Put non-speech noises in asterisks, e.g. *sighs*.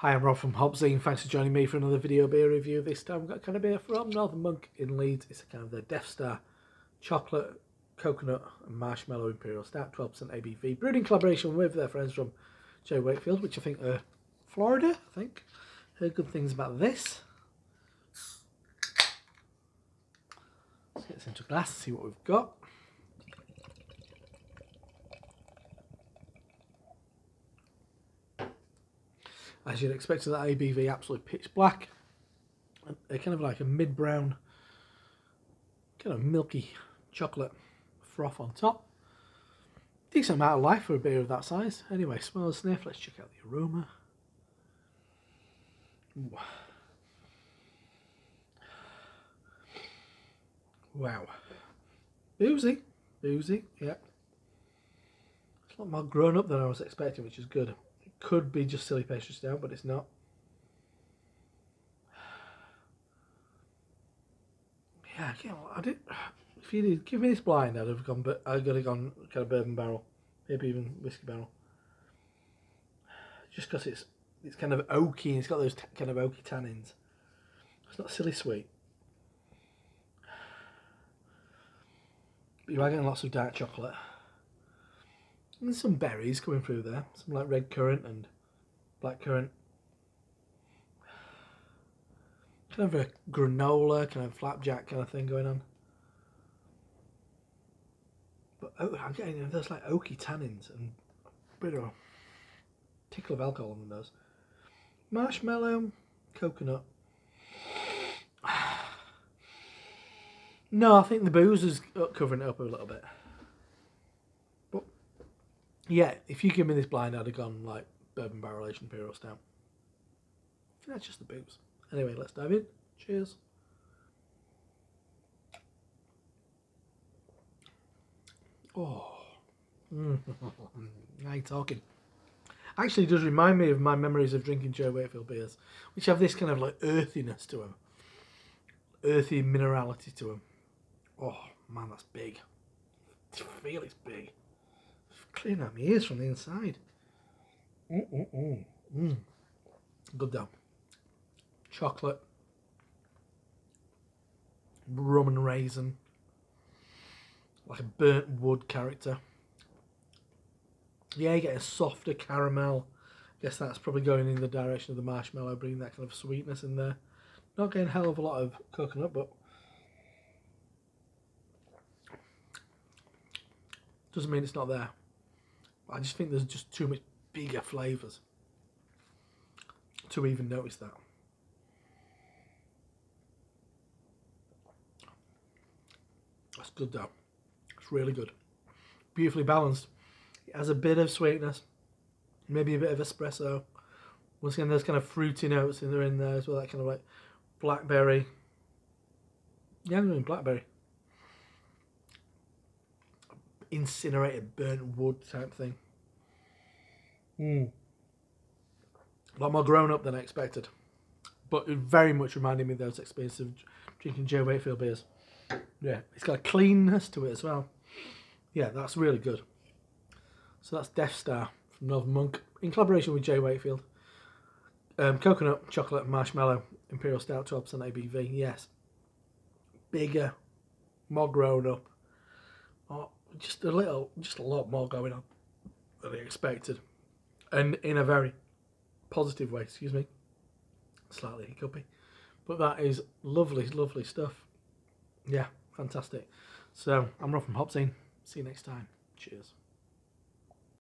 Hi, I'm Rob from HopZine. Thanks for joining me for another video beer review. This time I've got a kind of beer from Northern Monk in Leeds. It's a kind of the Death Star chocolate, coconut and marshmallow imperial stout, 12% ABV. Brewed in collaboration with their friends from J Wakefield, which I think are Florida, I think. Heard good things about this. Let's get this into a glass, see what we've got. As you'd expect that ABV, absolutely pitch black. A kind of like a mid-brown, kind of milky chocolate froth on top. Decent amount of life for a beer of that size. Anyway, smell and sniff. Let's check out the aroma. Ooh. Wow. Boozy. Boozy, yeah. It's a lot more grown up than I was expecting, which is good could be just silly pastry stout, but it's not. Yeah, I, I did. If you did give me this blind, I'd have gone. But I'd have gone kind of bourbon barrel, maybe even whiskey barrel. Just because it's it's kind of oaky and it's got those kind of oaky tannins. It's not silly sweet. But you are getting lots of dark chocolate. And some berries coming through there. Some like red currant and black currant. Kind of a granola, kind of flapjack kind of thing going on. But oh, I'm getting those like oaky tannins and a bit of a tickle of alcohol in those. Marshmallow, coconut. *sighs* No, I think the booze is covering it up a little bit yeah, if you give me this blind, I'd have gone like bourbon barrel aged imperial stout. That's just the booze. Anyway, let's dive in. Cheers. Oh, mm. *laughs* now you're talking. Actually, does remind me of my memories of drinking Joe Wakefield beers, which have this kind of like earthiness to them, earthy minerality to them. Oh man, that's big. I feel it's big clearing out my ears from the inside. Mm -mm -mm. Mm. Good though. Chocolate. Rum and raisin. Like a burnt wood character. Yeah, you get a softer caramel. I guess that's probably going in the direction of the marshmallow, bringing that kind of sweetness in there. Not getting a hell of a lot of coconut, but doesn't mean it's not there. I just think there's just too much bigger flavours to even notice that. That's good though. It's really good. Beautifully balanced. It has a bit of sweetness, maybe a bit of espresso. Once again, there's kind of fruity notes in there in there as well, that kind of like blackberry. Yeah, I'm doing blackberry incinerated burnt wood type thing. Mm. A lot more grown up than I expected. But it very much reminded me of those experiences of drinking J Wakefield beers. Yeah, it's got a cleanness to it as well. Yeah, that's really good. So that's Death Star from Northern Monk in collaboration with J Wakefield. Um, coconut, chocolate, marshmallow, Imperial Stout, 12% ABV. Yes. Bigger, more grown up, more just a little, just a lot more going on than I expected, and in a very positive way. Excuse me, slightly hiccupy, but that is lovely, lovely stuff. Yeah, fantastic. So I'm Rob from HopZine. See you next time. Cheers.